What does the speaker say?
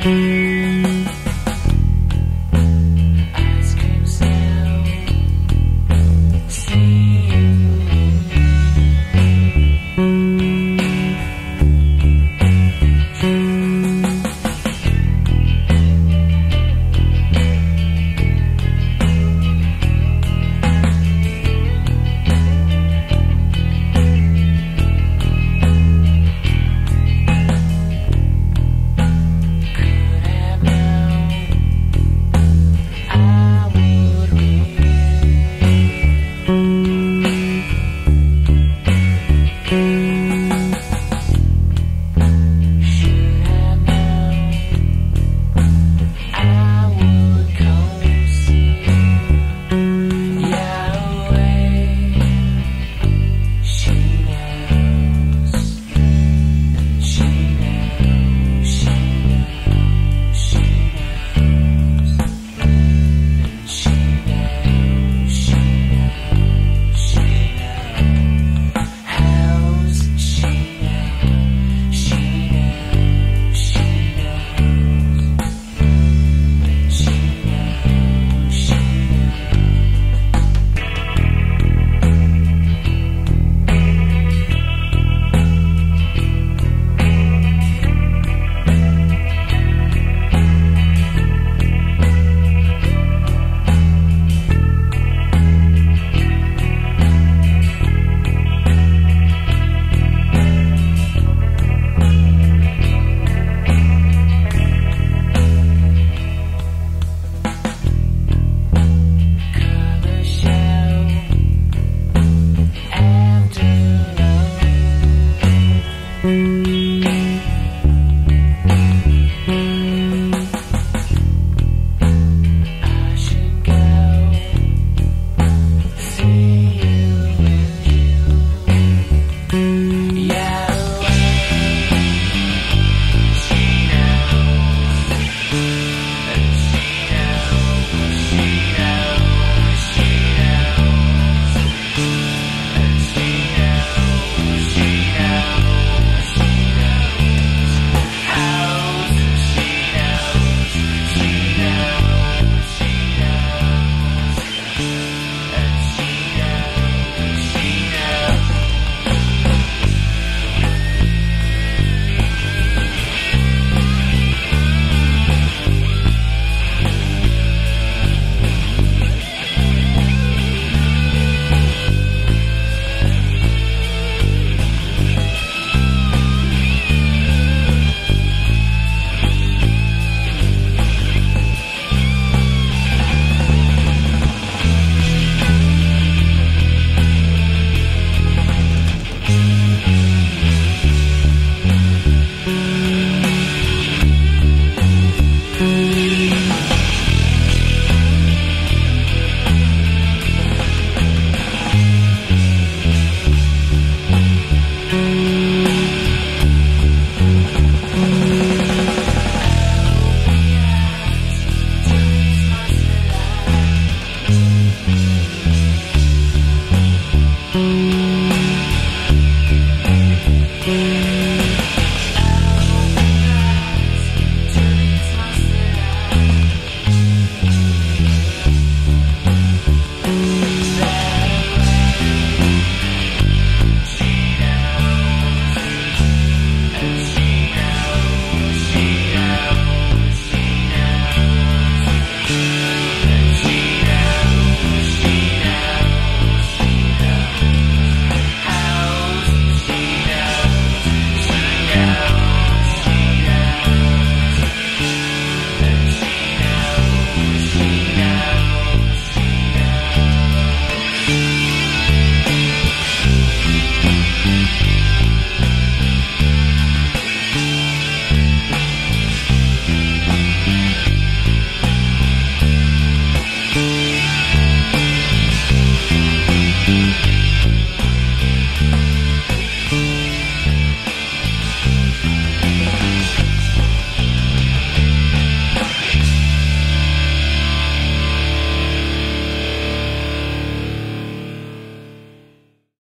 Mm-hmm.